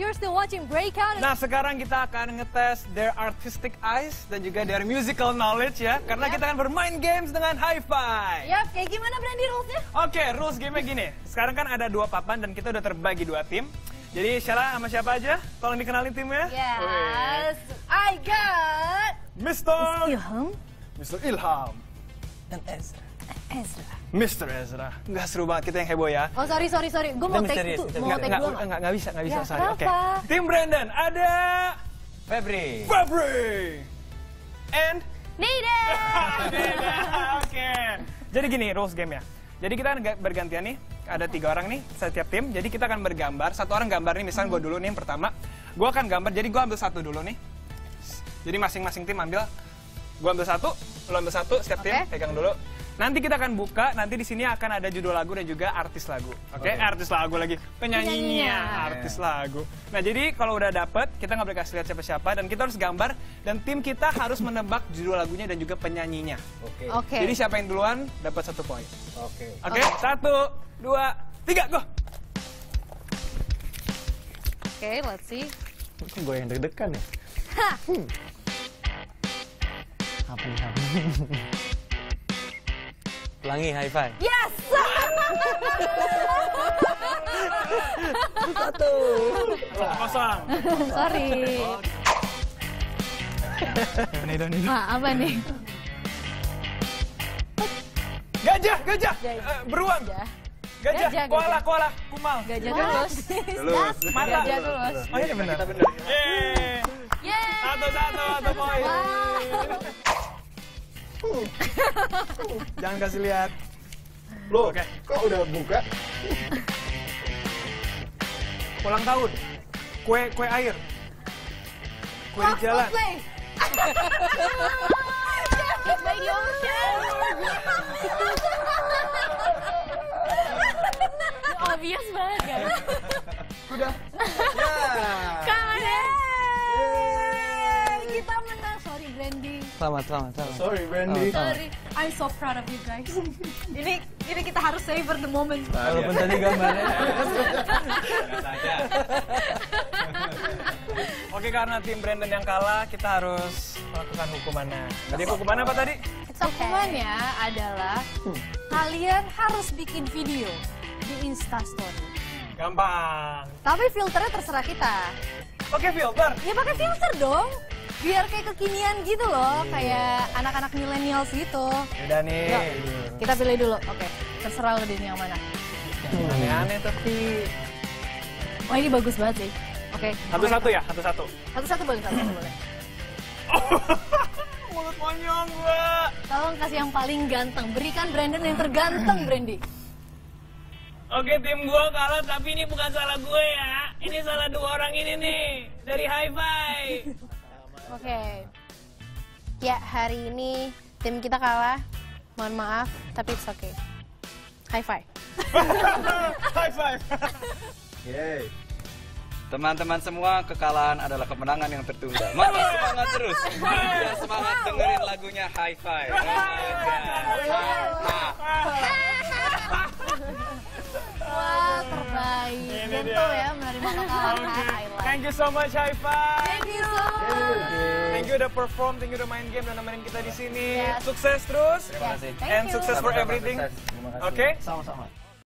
you're still watching Breakout. Nah, sekarang kita akan ngetes their artistic eyes dan juga their musical knowledge ya. Karena kita akan bermain games dengan hi-fi. Yap, kayak gimana Brandy rules-nya? Oke, rules game gini. Sekarang kan ada dua papan dan kita udah terbagi dua tim. Jadi Sheila sama siapa aja? Tolong dikenalin timnya. Yes, I got Mr. Ilham Mr. Ilham. Dan Ezra. Ezra. Mr. Ezra. Nggak seru banget kita yang heboh ya. Oh sorry sorry sorry, gue mau take kita mau Nggak, take nggak, dua nggak? nggak, bisa, nggak bisa. Ya, sorry. Oke. kenapa? Tim Brandon ada Febri. Fabri. And Nida. Beda. Oke. Jadi gini rules game ya. Jadi kita bergantian nih. Ada tiga orang nih setiap tim. Jadi kita akan bergambar. Satu orang gambar nih. Misalnya gue dulu nih yang pertama. Gue akan gambar. Jadi gue ambil satu dulu nih. Jadi masing-masing tim ambil. Gue ambil satu. Lo ambil satu. Setiap tim pegang dulu. Nanti kita akan buka. Nanti di sini akan ada judul lagu dan juga artis lagu. Oke. Artis lagu lagi. Penyanyinya. Penyanyinya. Artis lagu. Nah jadi kalau udah dapet kita nggak boleh kasih lihat siapa-siapa dan kita harus gambar dan tim kita harus menebak judul lagunya dan juga penyanyinya. Oke. Oke. Jadi siapa yang duluan dapat satu poin. Oke. Oke, satu, dua, tiga, go. Oke, let's see. Kok gue yang deg-degan ya? Hah. Pelangi high five. Yes. Satu. Kosong. sorry. Nih, nih, nih. Wah, apa nih? Gajah, gajah, Eh, beruang. Gajah. Gajah, Gajah, koala, gajah. koala, kumal. Gajah tulus. Tulus. Mata. Gajah tulus. Oh iya benar. Kita. Yeay. Yeay. Satu, satu, satu poin. Wow. Jangan kasih lihat. Loh, Oke. kok udah buka? Ulang tahun. Kue, kue air. Kue di jalan. Obvious banget kan? Udah. Selamat, selamat, selamat. Sorry, Brandy. Oh, Sorry. I'm so proud of you guys. ini ini kita harus savor the moment. Walaupun tadi gambarnya. Oke, karena tim Brandon yang kalah, kita harus melakukan hukumannya. Jadi hukumannya apa tadi? Hukumannya adalah kalian harus bikin video di Instastory. Gampang. Tapi filternya terserah kita. Oke, filter. Ya pakai filter dong. Biar kayak kekinian gitu loh, kayak anak-anak millennials gitu. Udah nih. Yuk, kita pilih dulu. Oke, terserah lo Din yang mana. Aneh-aneh tapi Wah ini bagus banget sih. Oke. satu-satu ya, satu-satu. Satu-satu boleh, satu-satu boleh. Mulut monyong gua. Tolong kasih yang paling ganteng. Berikan Brandon yang terganteng, Brandy. Oke, tim gua kalah tapi ini bukan salah gue ya. Ini salah dua orang ini nih dari Hi-Fi. Oke. Ya, hari ini tim kita kalah. Mohon maaf, tapi it's okay. High five. High five. Yeay. Teman-teman semua, kekalahan adalah kemenangan yang tertunda. Mari semangat terus. Biar semangat dengerin lagunya High Five. Wah, terbaik. Gentle ya menerima kekalahan. Thank you so much Hi-Fi. Thank you so much. Thank you udah perform, thank you udah main game dan nemenin kita di sini. Yes. Sukses terus. Yes, thank And you. sukses for everything. Oke. Sama-sama.